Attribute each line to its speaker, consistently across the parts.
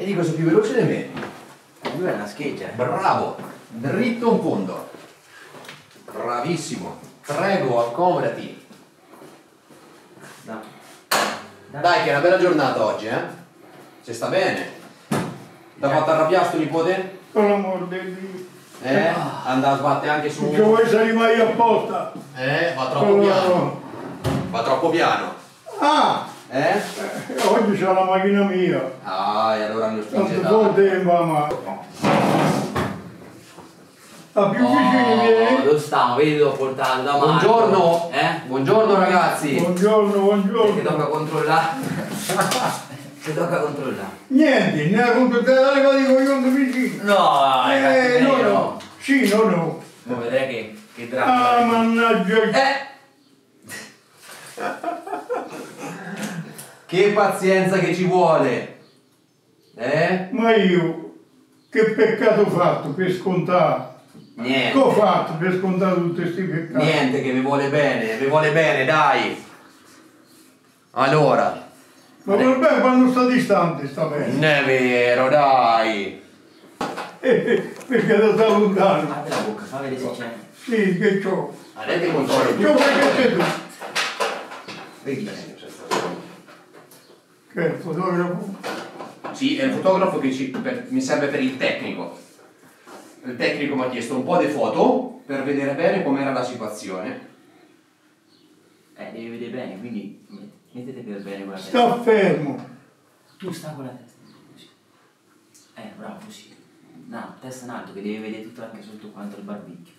Speaker 1: E dico, sei più veloce di me.
Speaker 2: Lui è una scheggia. eh.
Speaker 1: Bravo, dritto in fondo. Bravissimo. Prego, accomodati.
Speaker 2: Dai.
Speaker 1: Dai, che è una bella giornata oggi, eh? Si sta bene. T'ha fatto arrabbiare sto nipote?
Speaker 3: Per l'amor di Dio.
Speaker 1: Eh? Andà a sbattere anche su...
Speaker 3: Non ci vuoi salire mai apposta?
Speaker 1: Eh? Va troppo piano. Va troppo piano.
Speaker 3: Ah,
Speaker 1: Eh?
Speaker 3: eh, oggi c'è la macchina mia.
Speaker 1: Ah, e allora non spinge
Speaker 3: Tanto in mamma. A più vicini
Speaker 2: Oh,
Speaker 3: vieni.
Speaker 2: dove stiamo? Vedi, l'ho portato da Marco.
Speaker 1: Buongiorno.
Speaker 2: Eh?
Speaker 1: Buongiorno ragazzi.
Speaker 3: Buongiorno,
Speaker 2: Che
Speaker 3: buongiorno.
Speaker 2: tocca controllare. che tocca controllare.
Speaker 3: Niente, ne ha comprato le cose con gli vicini.
Speaker 2: No,
Speaker 3: Eh,
Speaker 2: eh,
Speaker 3: no,
Speaker 2: no.
Speaker 3: no. Sì, no, no.
Speaker 2: Vuoi vedere che, che
Speaker 3: Ah,
Speaker 2: dramma.
Speaker 3: mannaggia.
Speaker 1: Eh! Che pazienza che ci vuole. Eh?
Speaker 3: Ma io, che peccato ho fatto per scontare? Che ho
Speaker 1: Niente.
Speaker 3: fatto per scontare tutti questi peccati?
Speaker 1: Niente che vi vuole bene, vi vuole bene, dai. Allora,
Speaker 3: Ma vabbè, quando sta distante sta bene.
Speaker 1: non è vero, dai.
Speaker 3: Eh, perché da sta lontano.
Speaker 2: Apri la bocca, fa vedere se c'è.
Speaker 3: Sì, che c'ho.
Speaker 1: Adesso ti controllo
Speaker 3: C'ho che c'è tu.
Speaker 2: Vedi.
Speaker 3: Che è il fotografo?
Speaker 1: Sì, è il fotografo che ci- per- mi serve per il tecnico. Il tecnico mi ha chiesto un po' di foto per vedere bene com'era la situazione.
Speaker 2: Eh, devi vedere bene, quindi mettete per bene con la testa.
Speaker 3: Sta fermo.
Speaker 2: Tu sta con la testa. Così. Eh, bravo, così. No, testa in alto che devi vedere tutto anche sotto quanto il barbicchio.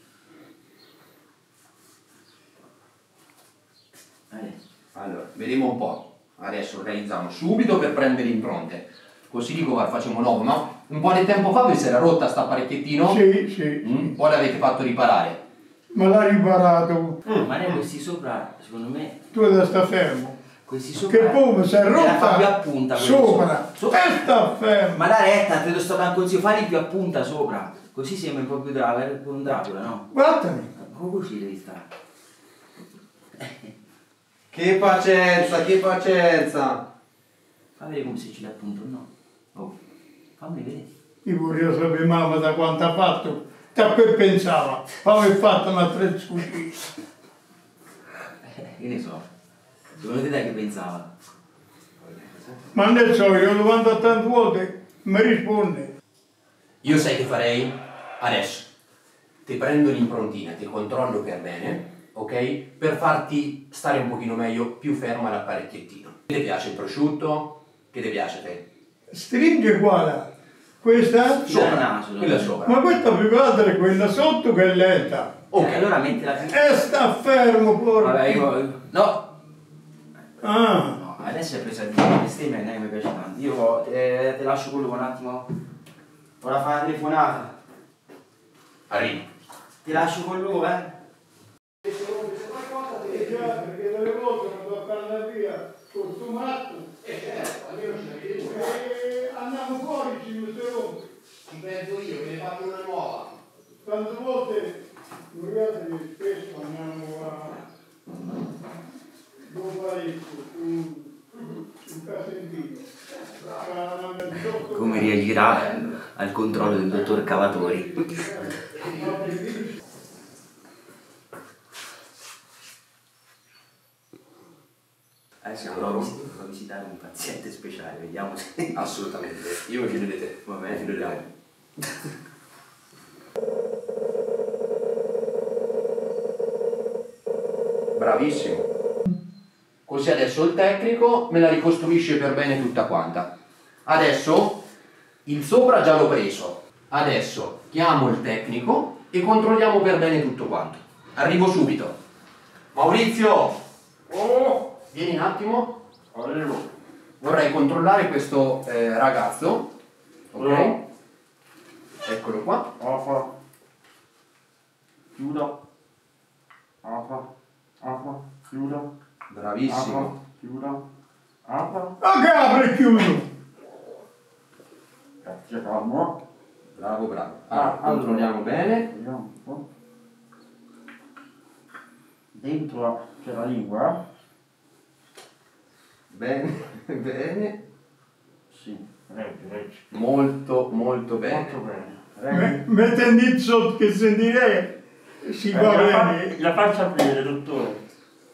Speaker 1: Allora, vediamo un po'. Adesso organizziamo subito per prendere impronte. Così dico, guarda, facciamo nuovo, no? Un po' di tempo fa vi si era rotta sta apparecchiettino.
Speaker 3: Sì, sì.
Speaker 1: Mm, poi l'avete fatto riparare.
Speaker 3: Ma l'ha riparato.
Speaker 2: Ma ne questi sopra, secondo me,
Speaker 3: Tu da sta fermo.
Speaker 2: questi sopra.
Speaker 3: Che poi si è
Speaker 2: fa più a
Speaker 3: rotta
Speaker 2: punta
Speaker 3: sopra.
Speaker 2: Sopra.
Speaker 3: E sta fermo.
Speaker 2: Ma la retta, te lo sto dando consiglio, fai più a punta sopra. Così sembra un po' più Dracula, con un Dracula, no?
Speaker 3: Guardami.
Speaker 2: Così devi stare.
Speaker 1: Che pazienza, che pazienza.
Speaker 2: Fa vedere come se ce l'ha appunto o no. Oh, fammi vedere.
Speaker 3: Io vorrei sapere mamma da quanto ha fatto. Da che pensava. Avevo fatto una tre cucina.
Speaker 2: Eh, che ne so. Secondo te dai che pensava?
Speaker 3: Ma ne so, io lo mando tante volte. Mi risponde.
Speaker 1: Io sai che farei? Adesso ti prendo l'improntina, ti controllo per bene, ok? Per farti stare un pochino meglio, più ferma l'apparecchiettino. Che ti piace il prosciutto? Che ti piace a te?
Speaker 3: Stringe qua. Questa?
Speaker 2: Naso,
Speaker 1: quella sopra.
Speaker 3: Ma questa più alta è quella sotto che è lenta.
Speaker 1: Ok.
Speaker 2: Eh, allora mettila più.
Speaker 3: E sta fermo, porca.
Speaker 2: Vabbè, io. No!
Speaker 3: Ah,
Speaker 2: No, adesso è presa di bestemmia e non è che mi piace tanto. Io te, te lascio con lui un attimo. Ora fai la telefonata.
Speaker 1: Arrivo.
Speaker 2: Ti lascio con lui, eh?
Speaker 3: perché delle volte non può andare via con sto matto. E andiamo fuori, ci metterò.
Speaker 1: Ci penso io, me ne faccio una nuova.
Speaker 3: Tante volte, che spesso andiamo a Parecchio, su, su Casentino.
Speaker 2: Come reagirà al controllo del dottor Cavatori? Adesso andrò a vis- a visitare un paziente speciale, vediamo se.
Speaker 1: Assolutamente. Io mi fido di te.
Speaker 2: Va bene,
Speaker 1: fido di te. Bravissimo. Così adesso il tecnico me la ricostruisce per bene tutta quanta. Adesso il sopra già l'ho preso. Adesso chiamo il tecnico e controlliamo per bene tutto quanto. Arrivo subito. Maurizio! Oh, vieni un attimo. Vorrei controllare questo eh, ragazzo. Ok? Eccolo qua.
Speaker 4: Apra. Chiuda. Apra. Apra. Chiuda.
Speaker 1: Bravissimo.
Speaker 4: Apra. Chiuda. Apra.
Speaker 3: Ma che apre e chiudo?
Speaker 4: Grazie, calmo.
Speaker 1: Bravo, bravo. Allora,
Speaker 4: Ah,
Speaker 1: controlliamo bene.
Speaker 4: Vediamo un po'. Dentro c'è la lingua.
Speaker 1: Bene, bene.
Speaker 4: Sì. Reggi, reggi.
Speaker 1: Molto, molto bene.
Speaker 4: Molto bene.
Speaker 3: Me-
Speaker 4: Reggi.
Speaker 3: Mettendo il sotto che sentirei, si
Speaker 4: Eh,
Speaker 3: va
Speaker 4: la, fa-
Speaker 3: bene.
Speaker 4: la faccia aprire, dottore.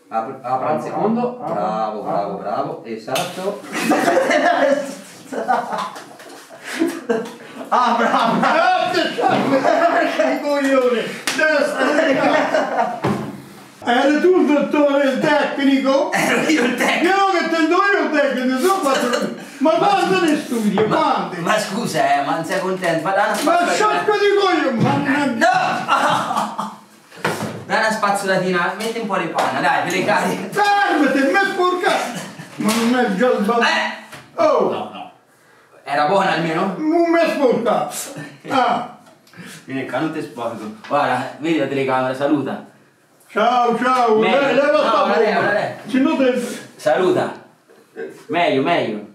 Speaker 1: Apri, apra un secondo. Bravo, bravo, bravo. Esatto.
Speaker 2: Ah, bravo!
Speaker 3: Ah, che coglione! Eri tu il dottore, il tecnico?
Speaker 2: Ero io il tecnico!
Speaker 3: Io che te do io il tecnico, tu fatto... Ma quante ne studi? Quante?
Speaker 2: Ma scusa, eh, ma non sei contento? Ma
Speaker 3: Ma sciocco di coglione! Mannaggia!
Speaker 2: No! Dai una spazzolatina, metti un po' di panna, dai, per le cariche.
Speaker 3: Fermati, mi è sporcato! Ma non è già sbagliato!
Speaker 2: Eh!
Speaker 3: Oh!
Speaker 2: No, no. Era buona almeno?
Speaker 3: Non mi è sporcato! Ah!
Speaker 2: Vieni qua, non ti sporco. Guarda, vedi la telecamera, saluta.
Speaker 3: Ciao, ciao!
Speaker 2: Meglio.
Speaker 3: Lei, leva
Speaker 2: No,
Speaker 3: sta
Speaker 2: guarda lei,
Speaker 3: bomba.
Speaker 2: guarda lei.
Speaker 3: Se no te...
Speaker 2: Saluta. Meglio, meglio.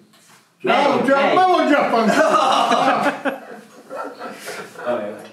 Speaker 3: Ciao,
Speaker 2: Meglio,
Speaker 3: ciao!
Speaker 2: meglio.
Speaker 3: Ma già fare?
Speaker 2: Vabbè, vai.